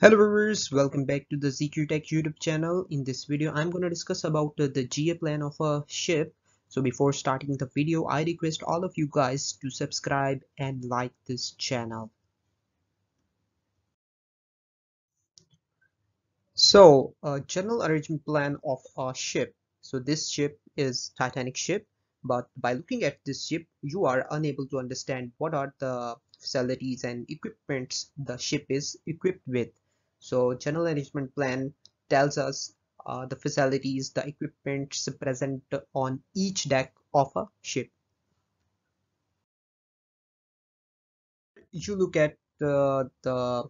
Hello viewers, welcome back to the ZQ Tech YouTube channel. In this video, I'm going to discuss about uh, the GA plan of a ship. So before starting the video, I request all of you guys to subscribe and like this channel. So, uh, general arrangement plan of a ship. So this ship is Titanic ship, but by looking at this ship, you are unable to understand what are the facilities and equipments the ship is equipped with so general arrangement plan tells us uh, the facilities, the equipment present on each deck of a ship. If you look at the, the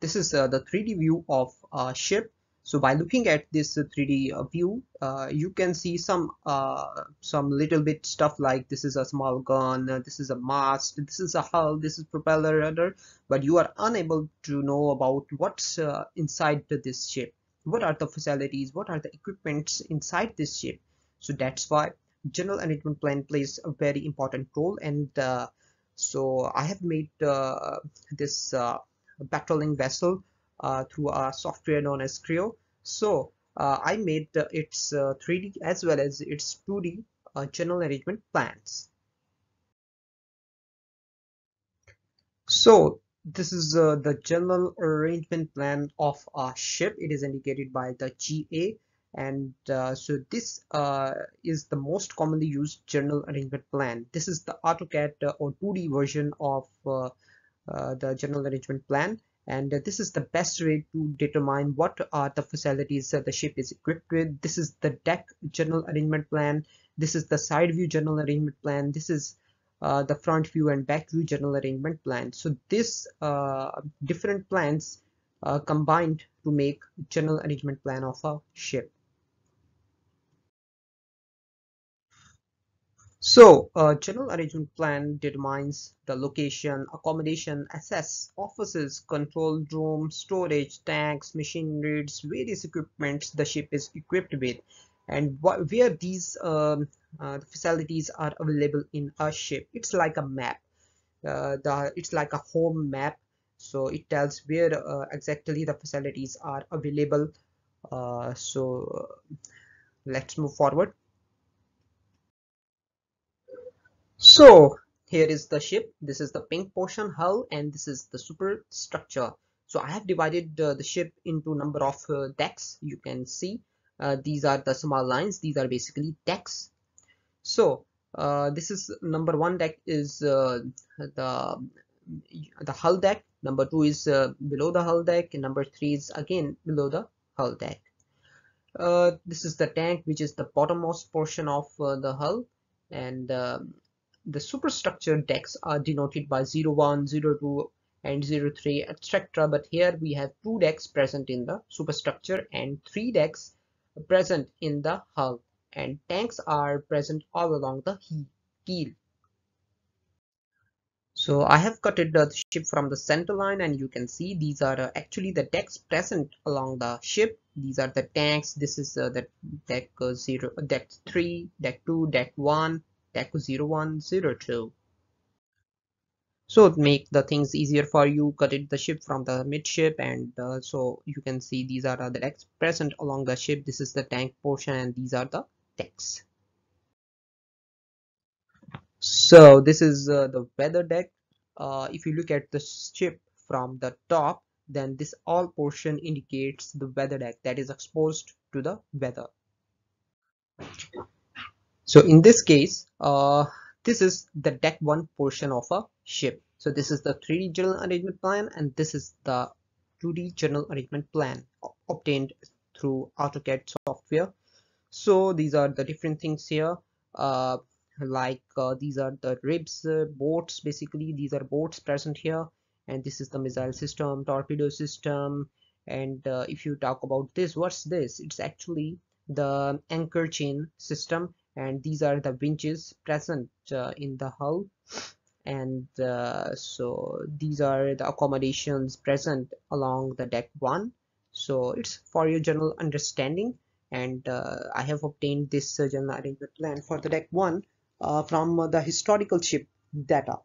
this is uh, the 3D view of a ship so by looking at this 3d uh, view uh, you can see some uh, some little bit stuff like this is a small gun uh, this is a mast this is a hull this is propeller rudder but you are unable to know about what's uh, inside this ship. What are the facilities? What are the equipments inside this ship? So that's why general arrangement plan plays a very important role and uh, so I have made this patrolling vessel uh, through a software known as Creo. So uh, I made uh, its 3D as well as its 2D general arrangement plans. So this is uh, the general arrangement plan of a ship it is indicated by the GA and uh, so this uh, is the most commonly used general arrangement plan this is the AutoCAD or 2D version of the general arrangement plan and uh, this is the best way to determine what are the facilities that the ship is equipped with. This is the deck general arrangement plan. This is the side view general arrangement plan. This is uh, the front view and back view general arrangement plan. So this uh, different plans uh, combined to make general arrangement plan of a ship So, uh, general arrangement plan determines the location, accommodation, access, offices, control room, storage, tanks, machinery, various equipments the ship is equipped with and where these um, uh, facilities are available in a ship. It's like a map. Uh, the, it's like a home map. So it tells where uh, exactly the facilities are available. Uh, so let's move forward. So here is the ship. This is the pink portion hull and this is the superstructure. So I have divided uh, the ship into number of uh, decks. You can see uh, these are the small lines. These are basically decks. So uh, this is number one deck is uh, the the hull deck. Number two is uh, below the hull deck. And number three is again below the hull deck. this is the tank, which is the bottommost portion of the hull and the superstructure decks are denoted by 01, 02 and 03 etc. But here we have two decks present in the superstructure and three decks present in the hull and tanks are present all along the keel. So I have cutted the ship from the center line and you can see these are uh, actually the decks present along the ship. These are the tanks. This is uh, the deck uh, 0, deck 3, deck 2, deck 1, deck 0102 so make the things easier for you cut it the ship from the midship and uh, so you can see these are the decks present along the ship. This is the tank portion and these are the decks. So this is uh, the weather deck. Uh, if you look at the ship from the top then this all portion indicates the weather deck that is exposed to the weather so in this case uh, this is the deck one portion of a ship. So this is the 3d general arrangement plan and this is the 2d general arrangement plan obtained through AutoCAD software. So these are the different things here. Uh, like uh, these are the ribs uh, boats basically. These are boats present here and this is the missile system torpedo system. And uh, if you talk about this what's this? It's actually the anchor chain system and these are the winches present uh, in the hull and uh, so these are the accommodations present along the deck one. So it's for your general understanding. And uh, I have obtained this uh, general arrangement plan for the deck one uh, from the historical ship data.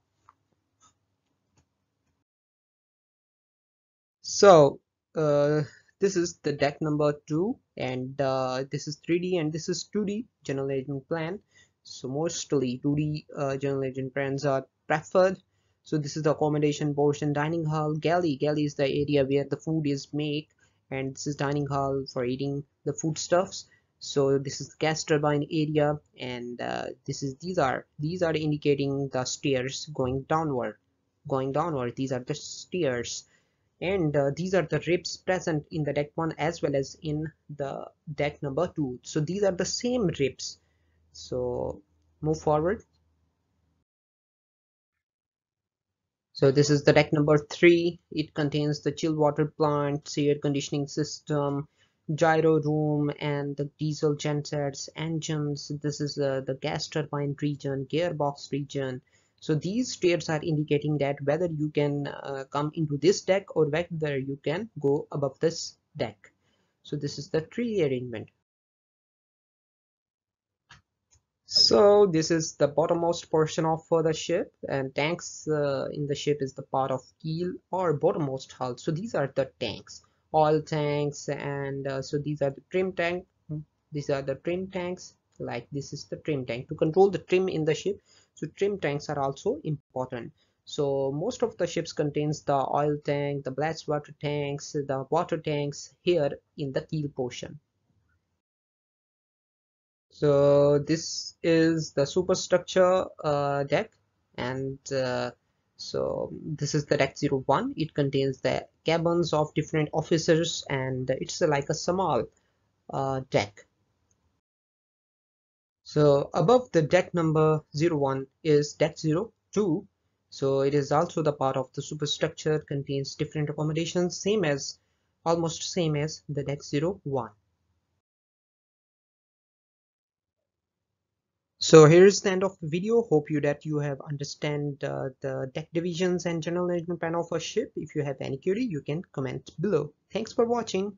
So uh, this is the deck number two and uh, this is 3d and this is 2d general arrangement plan. So mostly 2d uh, general arrangement plans are preferred. So this is the accommodation portion dining hall galley. Galley is the area where the food is made and this is dining hall for eating the foodstuffs. So this is the gas turbine area and uh, this is these are these are indicating the stairs going downward going downward. These are the stairs and uh, these are the ribs present in the deck one as well as in the deck number two. So these are the same ribs. So move forward. So this is the deck number three. It contains the chill water plant air conditioning system gyro room and the diesel gensets engines this is uh, the gas turbine region gearbox region so these states are indicating that whether you can uh, come into this deck or whether you can go above this deck. So this is the tree arrangement. So this is the bottommost portion of uh, the ship and tanks uh, in the ship is the part of keel or bottommost hull. So these are the tanks oil tanks and uh, so these are the trim tank these are the trim tanks like this is the trim tank. To control the trim in the ship so trim tanks are also important. So most of the ships contains the oil tank the ballast water tanks the water tanks here in the keel portion. So this is the superstructure uh, deck and uh, so this is the deck 01 it contains the cabins of different officers and it's like a small uh, deck so above the deck number 01 is deck 02 so it is also the part of the superstructure contains different accommodations same as almost same as the deck 01 so here's the end of the video. Hope you that you have understand uh, the deck divisions and general management panel for ship. If you have any query you can comment below. Thanks for watching